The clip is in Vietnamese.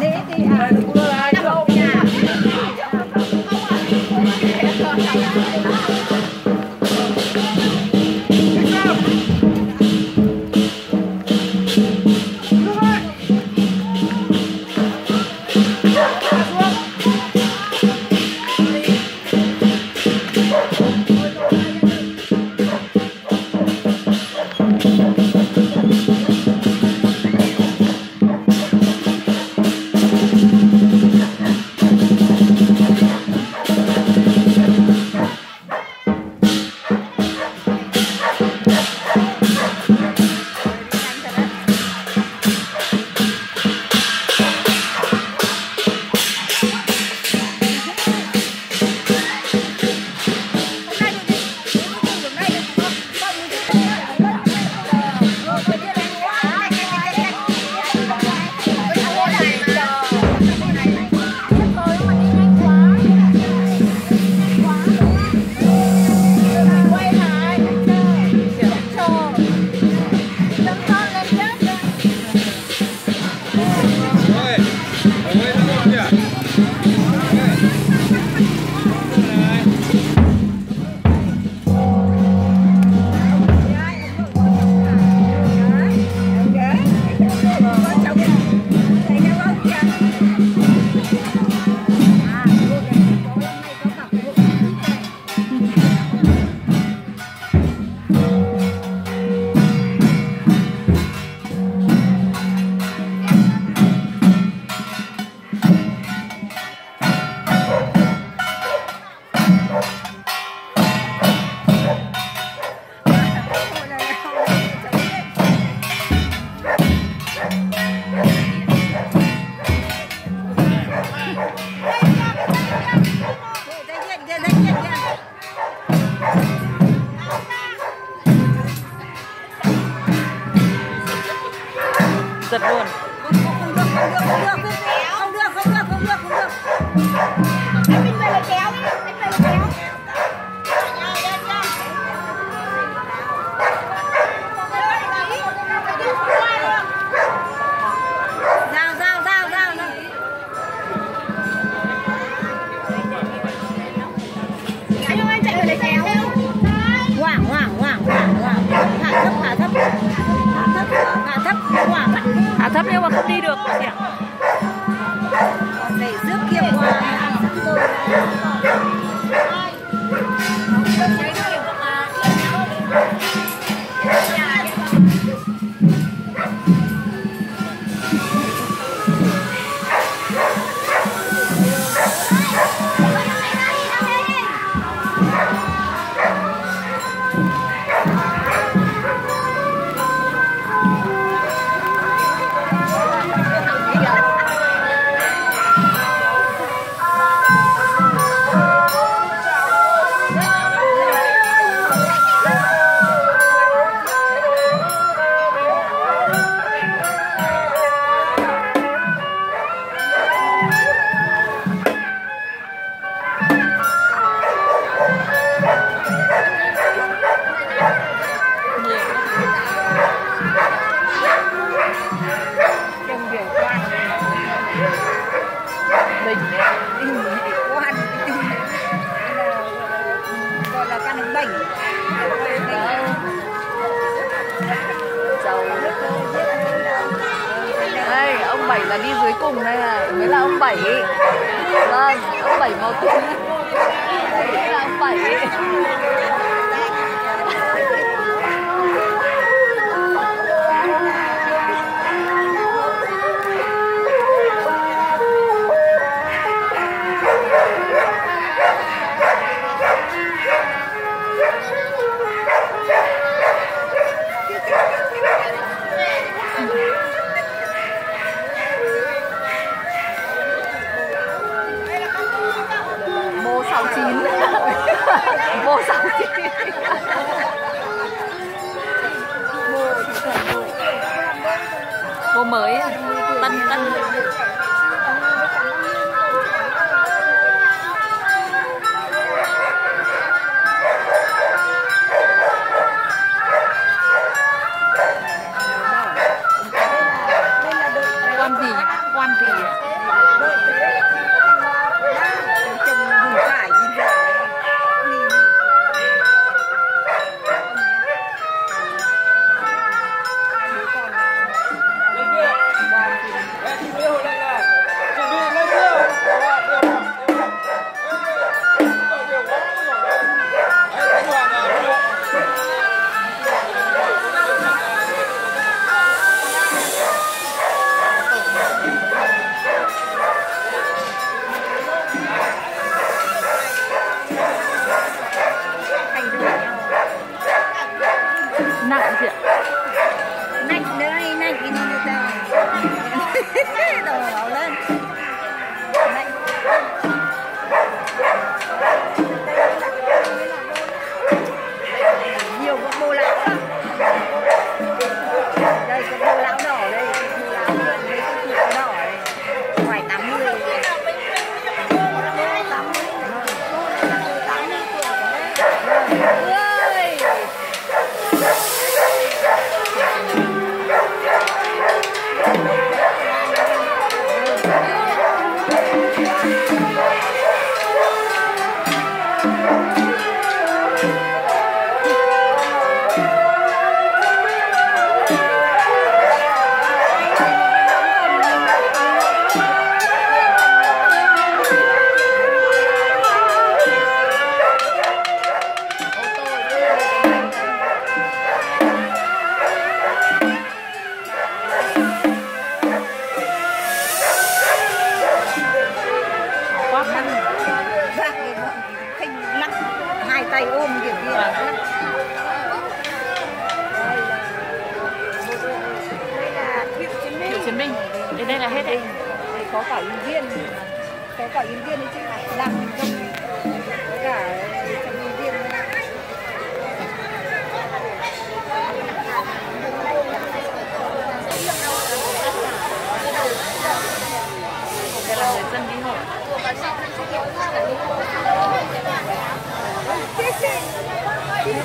They thì à. Mình về là kéo đi anh về là kéo anh chạy kéo. Hoảng, hoảng, hoảng, hoảng, hoảng. Hạ thấp, hạ thấp. Hạ thấp, hạ thấp, hoảng hạ thấp nhưng mà không đi được chị ạ để rước kia Thank you. Là đi dưới cùng đây này mới là ông bảy vâng ông bảy màu tím. Đây là ông bảy Tiến Minh. Đến đây là hết đấy có cả yên viên. Có cả yên viên đấy chứ. Làm mình không. Có cả